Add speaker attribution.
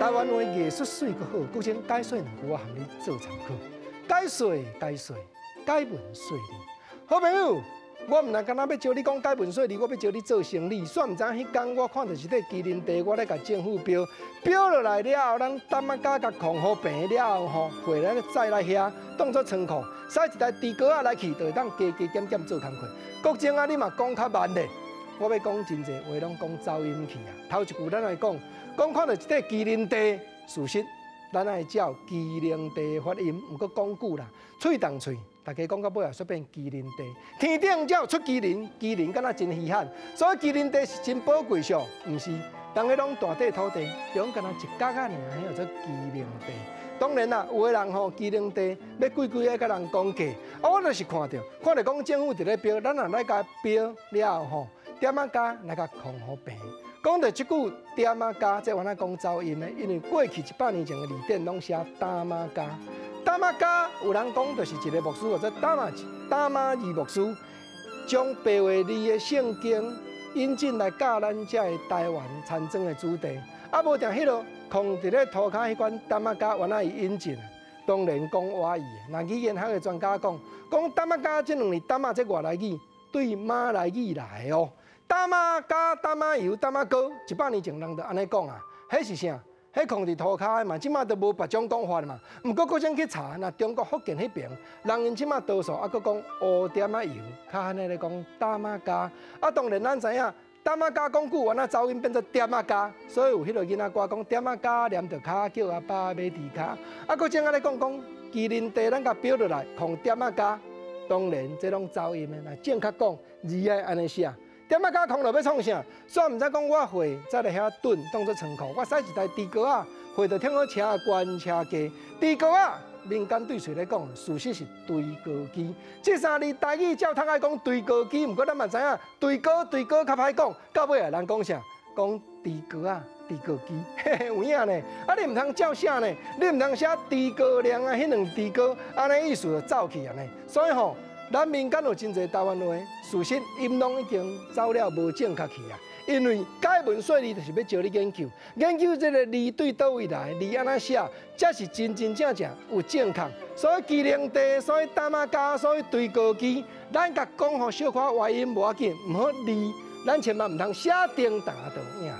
Speaker 1: 台湾话艺术水阁好，古今解说两句，我含你做参考。解说解说，解文说理。好朋友，我毋但干那要招你讲解文说理，我要招你做生理。煞毋知影迄天我看到一块麒麟地，我咧甲政府标标落来了后，咱担仔甲甲控好平了后吼，回来再来遐当做仓库，塞一台猪哥仔来去，就会当加加减减做工课。国情啊，你嘛讲较慢咧。我要讲真济话，拢讲噪音去啊。头一句咱来讲，讲看到一块麒麟地，事实咱爱照麒麟地发音，毋过讲久啦，喙动喙，大家讲到尾也煞变麒麟地。天顶才有出麒麟，麒麟敢若真稀罕，所以麒麟地是真宝贵上，毋是？人个拢大地土地，用敢若一角仔尔，迄叫做麒麟地。当然啦，有个人吼麒麟地要贵贵个甲人讲价，啊，我就是看到，看到讲政府伫咧标，咱也来甲标了吼。点啊加来甲控好病，讲到即句点啊加，即我那讲噪音的，因为过去一百年前的字典拢写打马加，打马加有人讲就是一个牧师或者打马打马二牧师，将白话字的圣经引进来教咱遮的台湾参政的主题，啊无定迄落空伫咧涂骹迄款打马加，原来伊引进，当然讲外语，那语言学的专家讲，讲打马加即两年打马即外来语。对马来语来哦。大妈加大妈油大妈糕，一百年前人就安尼讲啊，迄是啥？迄控制涂骹的嘛，即马都无别种讲法嘛。毋过，搁想去查，那中国福建迄边，人因即马多数啊，搁讲乌点啊油，较安尼咧讲大妈加。啊，当然咱知影，大妈加讲久，完那噪音变做点啊加，所以有迄个囡仔歌讲点啊加，连着骹叫阿爸买猪骹。啊，搁正安尼讲讲麒麟地，咱甲标落来，控点啊加。当然，这种噪音的，那正确讲，字爱安尼写。点啊加空落要创啥？虽然毋知讲我会在咧遐蹲当做仓库，我塞一台猪哥啊，会着听我车关车机。猪哥啊，民间对谁来讲？事实是对歌机。这三字台语照通爱讲对歌机，毋过咱嘛知影对歌对歌较歹讲。到尾啊，人讲啥？讲猪哥啊，猪哥机，嘿嘿有影呢。啊，你毋通照写呢？你毋通写猪哥娘啊，迄两猪哥，安尼意思就走去安尼。所以吼。咱民间有真侪台湾话，事实音拢已经走了无正确去啊。因为解文说理就是要教你研究，研究这个字对倒位来，字安怎写，才是真真正正有正确。所以机灵地，所以打马家，所以对高机，咱甲讲互小可外音无要紧，毋好字，咱千万毋通写定打倒影。